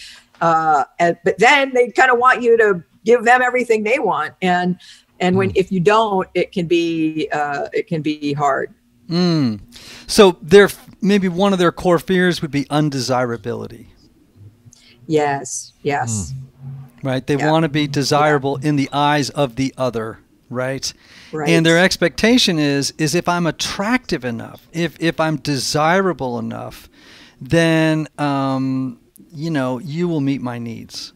Uh, and, but then they kind of want you to give them everything they want and and when mm. if you don't it can be uh, it can be hard mm. so their maybe one of their core fears would be undesirability yes yes mm. right they yeah. want to be desirable yeah. in the eyes of the other right? right and their expectation is is if i'm attractive enough if if i'm desirable enough then um, you know you will meet my needs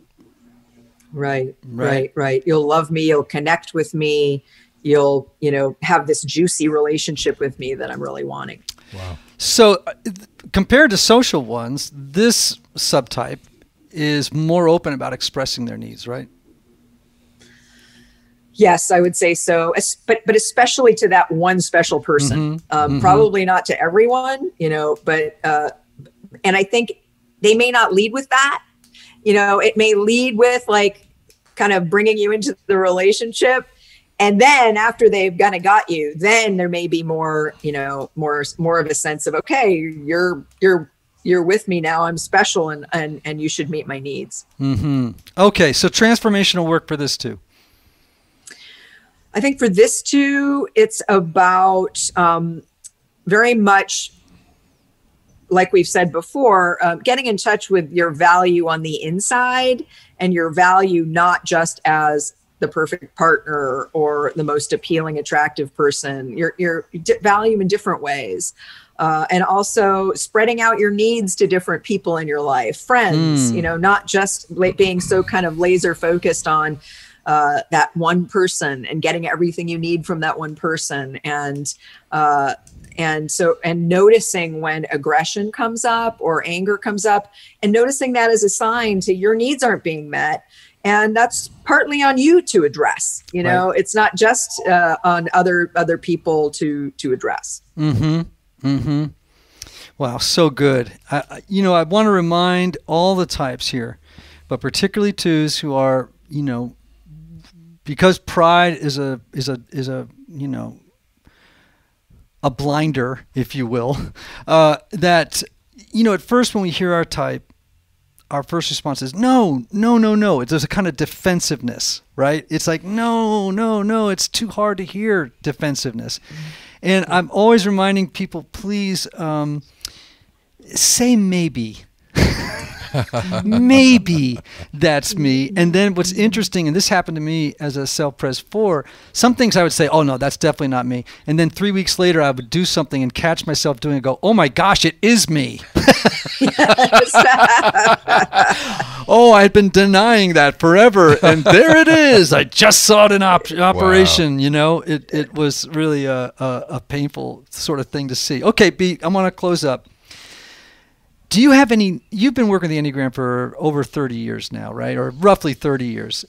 Right, right, right, You'll love me. You'll connect with me. You'll, you know, have this juicy relationship with me that I'm really wanting. Wow. So, uh, compared to social ones, this subtype is more open about expressing their needs, right? Yes, I would say so. But but especially to that one special person. Mm-hmm. Um, mm-hmm. Probably not to everyone, you know. But uh, and I think they may not lead with that, you know it may lead with like kind of bringing you into the relationship. And then after they've kind of got you then there may be more you know more more of a sense of okay you're you're you're with me now. I'm special and and, and you should meet my needs. Mm-hmm. okay so transformational work for this two i think for this two it's about um, very much like we've said before, um, getting in touch with your value on the inside and your value not just as the perfect partner or the most appealing, attractive person, your, your value in different ways. Uh, and also spreading out your needs to different people in your life, friends, mm. you know, not just being so kind of laser focused on uh, that one person and getting everything you need from that one person and uh, and so and noticing when aggression comes up or anger comes up and noticing that as a sign to your needs aren't being met. And that's partly on you to address you know right. it's not just uh, on other other people to to address. Mm-hmm. Mm-hmm. Wow so good. I, you know i want to remind all the types here but particularly twos who are you know because pride is a is a is a you know a blinder, if you will, uh, that you know at first when we hear our type, our first response is no, no, no, no. There's a kind of defensiveness, right? It's like no, no, no. It's too hard to hear defensiveness, and I'm always reminding people, please um, say maybe maybe that's me. And then what's interesting, and this happened to me as a self pres four, some things I would say, oh no, that's definitely not me. And then three weeks later, I would do something and catch myself doing it, go, oh my gosh, it is me. oh, I'd been denying that forever, and there it is. I just saw it in op- operation. Wow. You know, it it was really a, a, a painful sort of thing to see. Okay, Beat, I want to close up. Do you have any? You've been working the Enneagram for over 30 years now, right? Or roughly 30 years.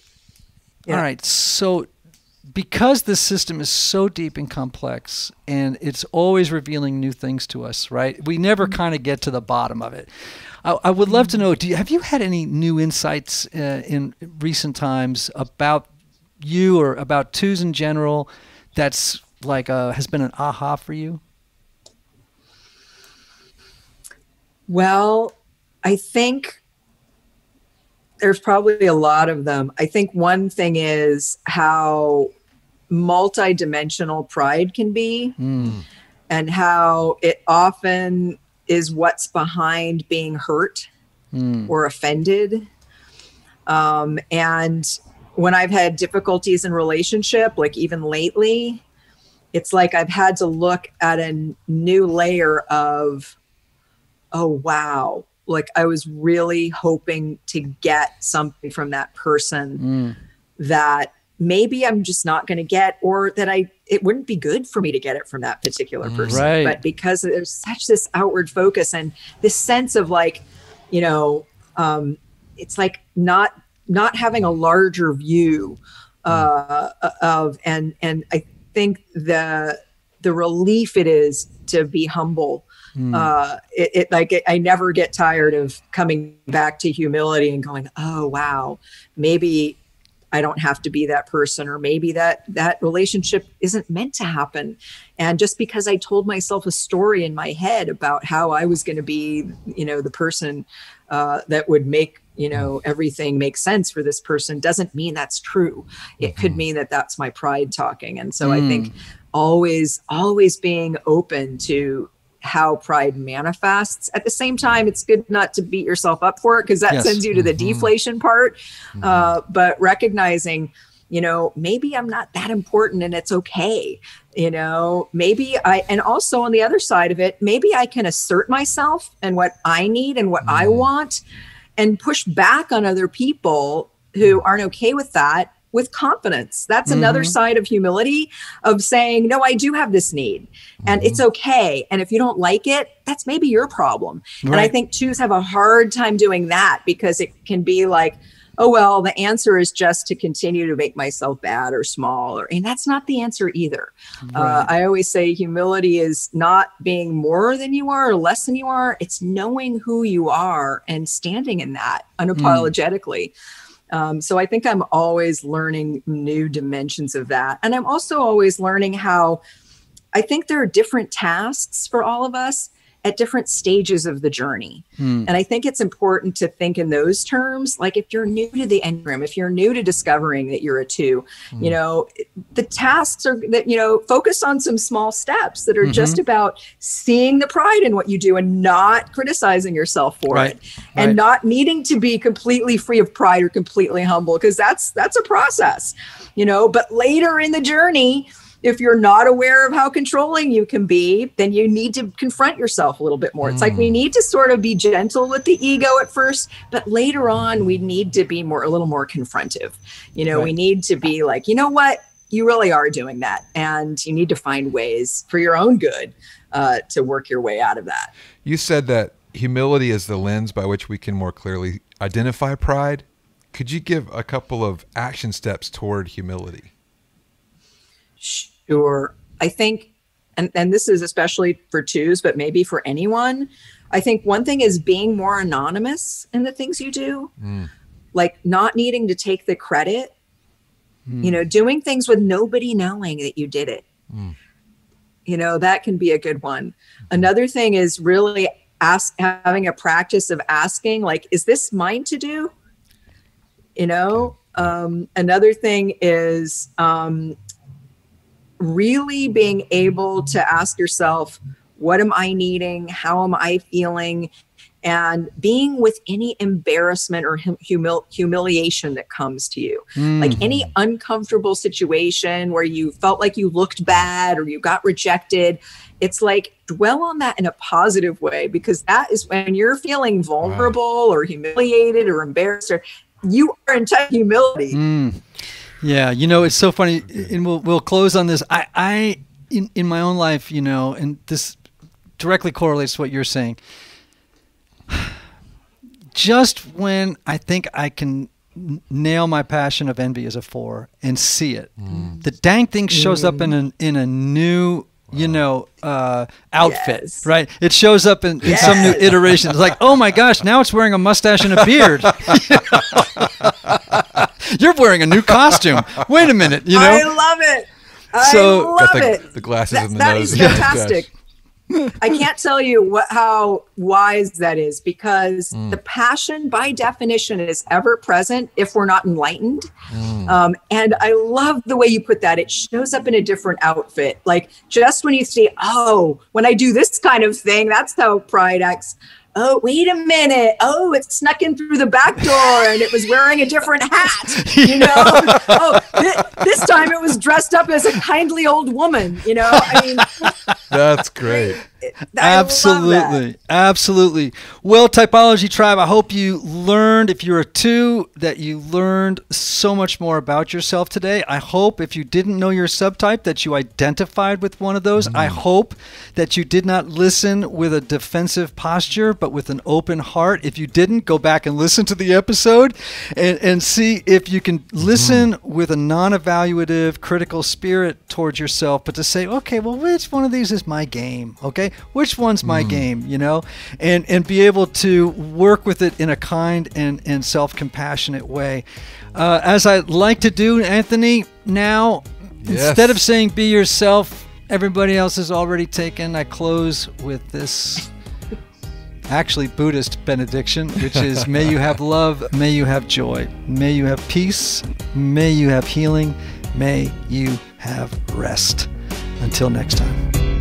Yeah. All right. So, because this system is so deep and complex and it's always revealing new things to us, right? We never mm-hmm. kind of get to the bottom of it. I, I would love to know do you, have you had any new insights uh, in recent times about you or about twos in general that's like uh, has been an aha for you? Well, I think there's probably a lot of them. I think one thing is how multidimensional pride can be mm. and how it often is what's behind being hurt mm. or offended. Um, and when I've had difficulties in relationship, like even lately, it's like I've had to look at a new layer of oh, wow, like I was really hoping to get something from that person mm. that maybe I'm just not going to get, or that I, it wouldn't be good for me to get it from that particular mm, person. Right. But because there's such this outward focus and this sense of like, you know, um, it's like not, not having a larger view uh, of, and, and I think the, the relief it is to be humble Mm. Uh, it, it, like it, I never get tired of coming back to humility and going, oh wow, maybe I don't have to be that person, or maybe that that relationship isn't meant to happen. And just because I told myself a story in my head about how I was going to be, you know, the person uh, that would make you know everything make sense for this person doesn't mean that's true it could mm-hmm. mean that that's my pride talking and so mm. i think always always being open to how pride manifests. At the same time, it's good not to beat yourself up for it because that yes. sends you to the mm-hmm. deflation part. Mm-hmm. Uh, but recognizing, you know, maybe I'm not that important and it's okay. You know, maybe I, and also on the other side of it, maybe I can assert myself and what I need and what mm-hmm. I want and push back on other people who aren't okay with that with confidence. That's mm-hmm. another side of humility of saying, no, I do have this need and mm-hmm. it's okay. And if you don't like it, that's maybe your problem. Right. And I think twos have a hard time doing that because it can be like, oh, well, the answer is just to continue to make myself bad or small. Or, and that's not the answer either. Uh, right. Uh, I always say humility is not being more than you are or less than you are, it's knowing who you are and standing in that mm. unapologetically. Mm. Um, so I think I'm always learning new dimensions of that. And I'm also always learning how I think there are different tasks for all of us. At different stages of the journey. Hmm. And I think it's important to think in those terms. Like if you're new to the Enneagram, if you're new to discovering that you're a two, hmm. you know, the tasks are that, you know, focus on some small steps that are mm-hmm. just about seeing the pride in what you do and not criticizing yourself for right. it and right. not needing to be completely free of pride or completely humble because that's that's a process, you know, but later in the journey, if you're not aware of how controlling you can be, then you need to confront yourself a little bit more. Mm. It's like we hmm. need to sort of be gentle with the ego at first, but later on we need to be more a little more confrontive. You know, right. we need to be like, you know what? You really are doing that, and you need to find ways for your own good uh, to work your way out of that. You said that humility is the lens by which we can more clearly identify pride. Could you give a couple of action steps toward humility? Sure. I think, and, and this is especially for twos, but maybe for anyone, I think one thing is being more anonymous in the things you do, mm. like not needing to take the credit, mm. you know, doing things with nobody knowing that you did it. Mm. You know, that can be a good one. Another thing is really ask having a practice of asking, like, is this mine to do? You know, um, another thing is um, really being able to ask yourself, what am I needing? How am I feeling? And being with any embarrassment or humil- humiliation that comes to you, mm. like any uncomfortable situation where you felt like you looked bad or you got rejected, it's like dwell on that in a positive way because that is when you're feeling vulnerable wow. or humiliated or embarrassed or you are in touch humility. Mm. Yeah, you know, it's so funny, and we'll we'll close on this. I I in in my own life, you know, and this directly correlates to what you're saying. Just when I think I can nail my passion of envy as a four and see it, mm. the dang thing shows mm. up in a in a new you know, uh, outfit, yes. right? It shows up in, in yes. some new iteration. It's like, oh my gosh, now it's wearing a mustache and a beard. You're wearing a new costume. Wait a minute, you know. I love it. I so, love the, it. The glasses that, and the that nose. That is fantastic. I can't tell you what how wise that is because mm. the passion, by definition, is ever present if we're not enlightened. Mm. Um, and I love the way you put that. It shows up in a different outfit. Like just when you see, oh, when I do this kind of thing, that's how pride acts oh, wait a minute. Oh, it snuck in through the back door and it was wearing a different hat. You know, oh, th- this time it was dressed up as a kindly old woman. You know, I mean, that's great. absolutely absolutely well typology tribe i hope you learned if you're a two that you learned so much more about yourself today i hope if you didn't know your subtype that you identified with one of those mm. i hope that you did not listen with a defensive posture but with an open heart if you didn't go back and listen to the episode and, and see if you can listen mm. with a non-evaluative critical spirit towards yourself but to say okay well which one of these is my game okay? Which one's my mm. game you know? And and be able to work with it in a kind and and self-compassionate way. Uh, as i like to do anthony now yes. instead of saying be yourself everybody else is already taken i close with this actually buddhist benediction which is may you have love may you have joy may you have peace may you have healing may you have rest. Until next time